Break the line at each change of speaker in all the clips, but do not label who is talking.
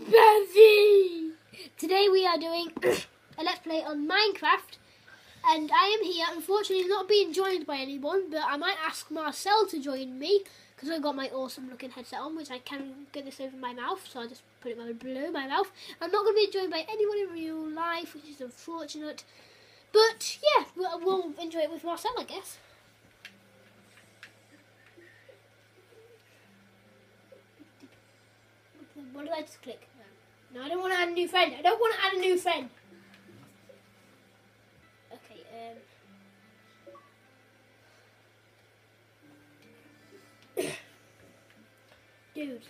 Buzzy! Today we are doing a let's play on Minecraft, and I am here. Unfortunately, not being joined by anyone, but I might ask Marcel to join me because I've got my awesome looking headset on, which I can get this over my mouth, so I'll just put it below my mouth. I'm not going to be joined by anyone in real life, which is unfortunate. But yeah, we'll, we'll enjoy it with Marcel, I guess. What did I just click? No, I don't want to add a new friend. I don't want to add a new friend. Okay, um. Dude.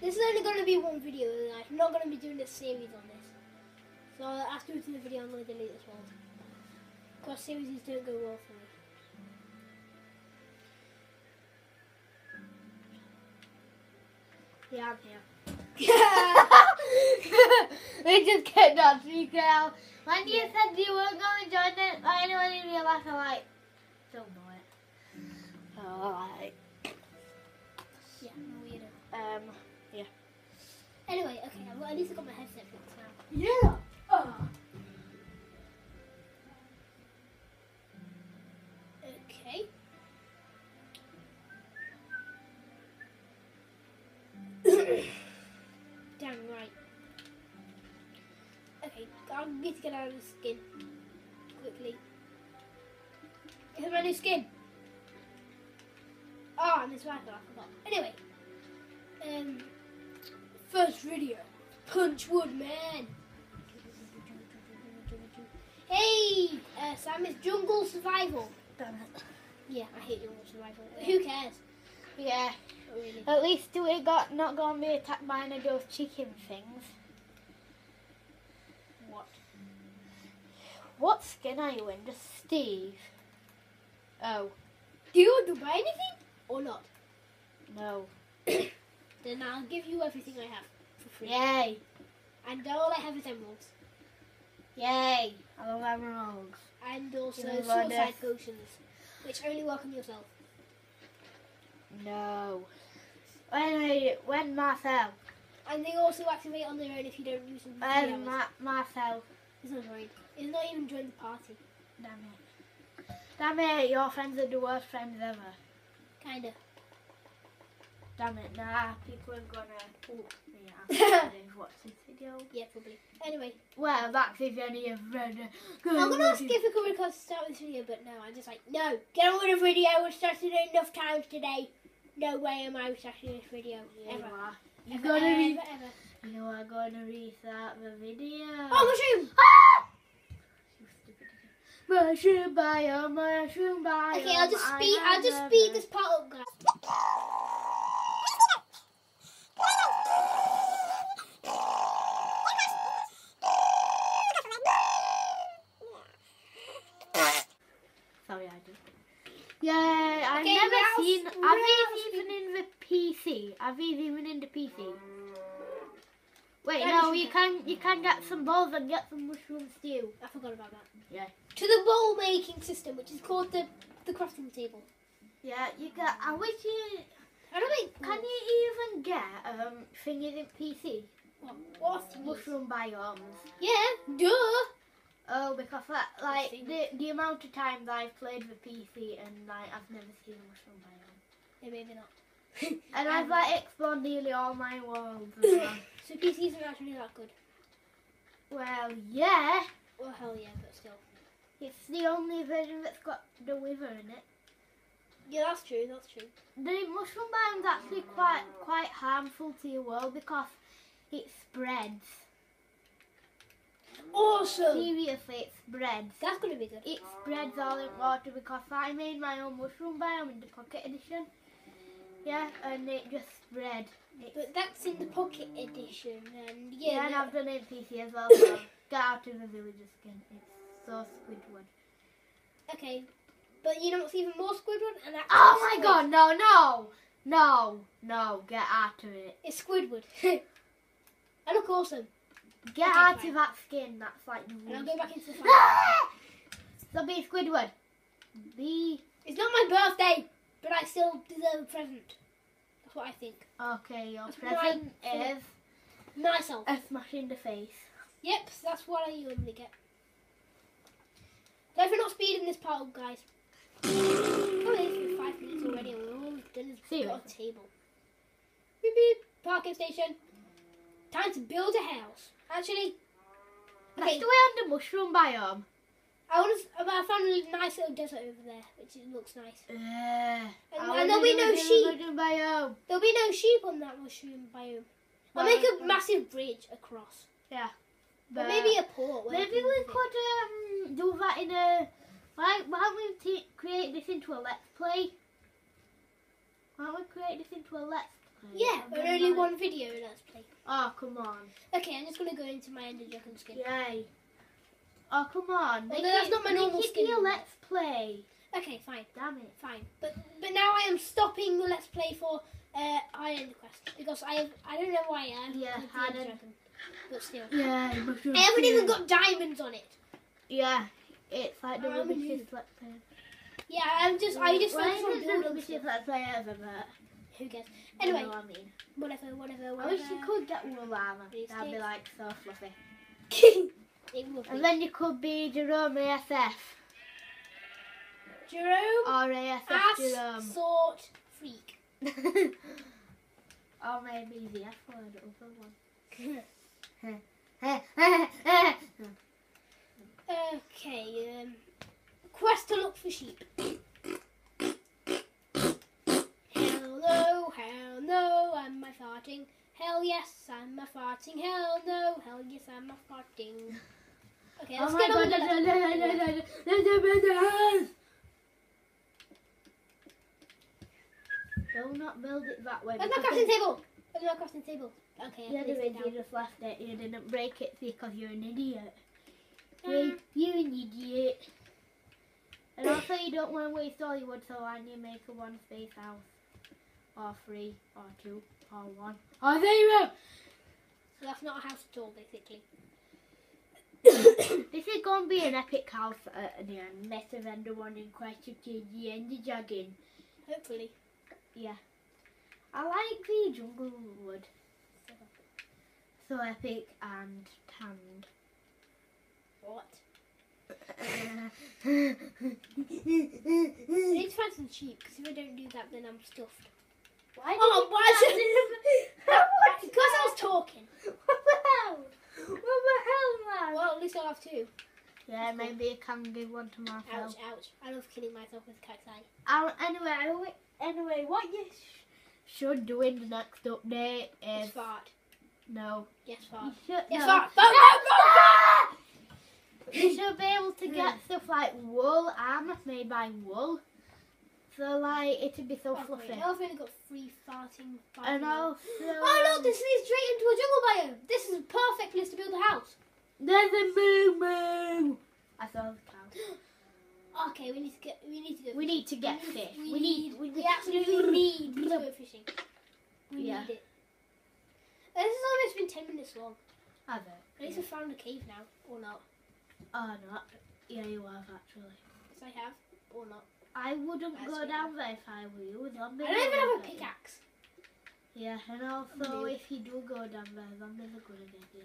This is only going to be one video, I'm not going to be doing a series on this. So after we do the video, I'm going to delete this one. Because series don't go well for me. Yeah, I'm here.
we just kept on freaking out. When you said you weren't going to join it, I know in real life, I'm like, don't know it. Alright.
Yeah, I'm weirdo.
Um, yeah.
Anyway, okay, well, at least I got my headset fixed now.
yeah. Oh.
I need to get out of this skin quickly. Here's my new skin. Oh, and this rifle, I forgot. Anyway, um, first video, Punch Wood Man. Hey, uh, Sam, it's Jungle Survival.
Damn it.
Yeah, I hate Jungle Survival. Who cares?
Yeah.
Really.
At least we got not going to be attacked by any of those chicken things.
What?
What skin are you in? Just Steve? Oh,
Do you want to buy anything or not?
no.
Then I'll give you everything I have for free.
Yay.
And all I have is emeralds.
Yay. I love emeralds.
And also
You know
suicide
this?
potions, which only work on yourself.
No. When I, when Marcel,
And they also activate on their own if you don't use them.
when. Ma- Marcel,
He's not joined. He's not even joined the party.
damn it. Damn it, your friends are the worst friends ever.
Kinda.
Damn it, nah, people are gonna oh, yeah, after they've watched this video.
Yeah, probably. Anyway,
Well, that's if any of read
I'm gonna ask if we can record to start this video, but no, I'm just like, no, get on with the video. We're starting it enough times today. No way am I starting this video.
You
ever.
You're
Ever,
gonna re-
ever, ever.
you are gonna restart the video.
Oh, mushroom!
Ah! Mushroom biome, mushroom biome.
Okay, I'll just speed. I'll just speed this part up, guys.
Sorry, I did. Yeah, I've
Okay,
never seen. These even in the PC? These even in the PC? Wait, no, you can you can get some balls and get some mushroom stew.
I forgot about that.
Yeah.
To the bowl making system, which is called the the crafting table.
Yeah, you get. I wish you.
I don't think.
Can you even get um thingies in PC?
What? What?
Mushroom biomes.
Yeah. Duh.
Oh, because that like the the amount of times I've played the PC and like I've never seen a mushroom biome.
Yeah, maybe not.
And I've um, like explored nearly all my worlds as well.
So PCs are actually that good.
well, yeah.
Well, hell yeah, but still.
It's the only version that's got the wither in it.
Yeah, that's true. That's true.
The mushroom biome's actually quite quite harmful to your world because it spreads.
Awesome.
Seriously, it spreads.
That's gonna be good.
It spreads all in water because I made my own mushroom biome in the pocket edition. Yeah, and it just spread.
But that's in the pocket edition, and
yeah,
yeah.
and I've done it in PC as well. So get out of the villager skin. It's so Squidward.
okay, but you don't see even more Squidward, and that's
Oh my god, no, no, no, no, get out of it.
it's Squidward. I look awesome.
Get
Okay,
out
fine.
of that skin, that's like the
And I'll go back into the fire.
So be Squidward. Be
It's not my birthday, but I still deserve a present. That's what I think.
okay. Your
That's
present is
Myself.
a smash in the face.
Yep, that's what I normally get. Don't for not speeding this part up, guys. It's been five minutes already and we're all done is got a table. Beep beep. Parking station. Time to build a house. Actually,
That's
okay,
the way on the mushroom biome.
I want to. I found a nice little desert over there, which looks nice.
Uh,
And, and there'll be no sheep.
biome.
There'll be no sheep on that mushroom biome. I'll make a massive bridge across.
Yeah.
But maybe a port.
maybe we could um, do that in a. Why, why don't we create this into a let's play? Why don't we create this into a let's play? Mm.
Yeah,
And
but only
like-
one video. Let's play.
Oh ah, come on!
Okay, I'm just gonna go into my Ender Dragon skin.
Yay! Oh come on!
Well, that's not my normal skin
let's play.
Okay, fine,
Damn it!
fine. But but now I am stopping the Let's Play for uh, Iron Quest because I have I don't know why I have
Yeah,
Dragon, but still.
Yeah.
I haven't even got diamonds on it.
Yeah, it's like the
a
rubbishest let's play.
Yeah, I'm just I just
Why
focus on
the rubbishest let's play ever? But
Who cares?
you
Anyway,
know what I mean.
whatever, whatever,
I wish you could get wool armor. That'd be like so fluffy. And then you could be Jerome ASF
Jerome,
or ASF
ass
Jerome.
sort freak.
or maybe the F word, other one.
Okay, um, quest to look for sheep. hell no, hell no, am I farting? Hell yes, am I farting? Hell no, hell yes, am I farting? Okay,
oh
let's
my
get on with the
there's a bananas! Do not build it that way.
My
because
crafting table? Where's my crafting table? Okay,
the
place it
you just left it. You didn't break it because you're an idiot.
Um,
You, you're an idiot. And also, you don't want to waste all your wood, so why don't you make a one space house? Or three, or two, or one, or zero!
So that's not a house at all, basically.
This is going to be an epic house uh, at the end. Better than the one in Christchurch, the end of Dragon.
Hopefully.
Yeah. I like the jungle wood. So epic and tanned.
What? I need to find some sheep, because if I don't do that, then I'm stuffed.
Why
Oh, why
did
is Because I was talking.
What the hell? What the hell, man?
Well, at least I'll have two.
Yeah, maybe I can give one to myself.
Ouch, ouch. I love killing myself with cacti.
Uh, anyway, I- anyway, what you sh- should do in the next update
Yes,
is
fart.
no.
Yes,
You
fart.
should,
Yes,
no.
fart. Fart, fart, fart,
You should be able to get stuff like wool armor made by wool. So like it'd be so
fart.
fluffy.
Okay, I've only got three farting. farting
And also
Oh look, this leads straight into a jungle biome. This is a perfect place to build a house.
there's a moo moo. I saw the cow.
Okay, we need to get. We need to go.
We need to get fish.
We,
We
need.
need-
We,
we-
absolutely need to go fishing. We
Yeah.
need it. This has almost been ten minutes long.
Have it?
At least I found a cave now, or not?
Oh no. Yeah, you have actually.
Yes, I have, or not.
I wouldn't
That's
go down there if I were you.
I don't even have a pickaxe.
Yeah, and also if you do go down there, zombies are gonna get you.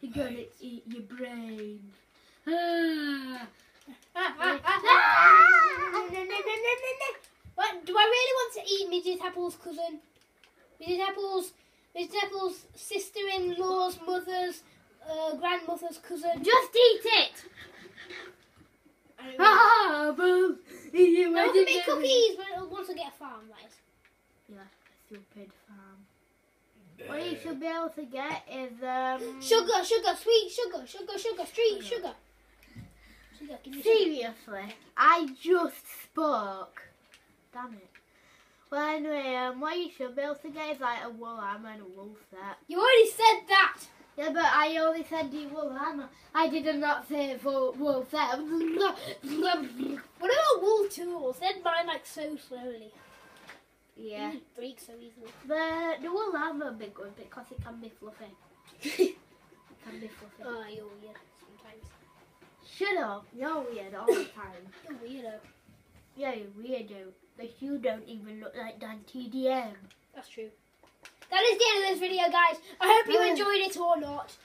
They're gonna eat your brain. Ah.
Ah, ah, ah, ah. Do I really want to eat Midget Apple's cousin? Midget Apple's, Midget Apple's sister-in-law's mother's, uh, grandmother's cousin.
Just eat it!
I don't really-
Ah, boom! You
No, I can make cookies but once I get a farm, that is.
Yeah, a stupid farm. What you should be able to get is um.
Sugar, sugar, sweet sugar, sugar, sugar, street
Sugar.
sugar. Sugar, give me sugar.
Seriously, I just spoke. Damn it. Well, anyway, um, what you should be able to get is like a wool armor and a wool set.
You already said that.
Yeah, but I only said the wool armor. I did not say wool, wool set.
What about wool tools? They'd mine like so slowly.
yeah.
Break so easily.
The, the wool armor would be good because it can be fluffy. It can be fluffy.
Oh, you're weird sometimes.
Shut up. You're weird all the time.
You're weirdo.
Yeah, you're weirdo. But you don't even look like Dan TDM.
That's true. That is the end of this video, guys. I hope you enjoyed it or not.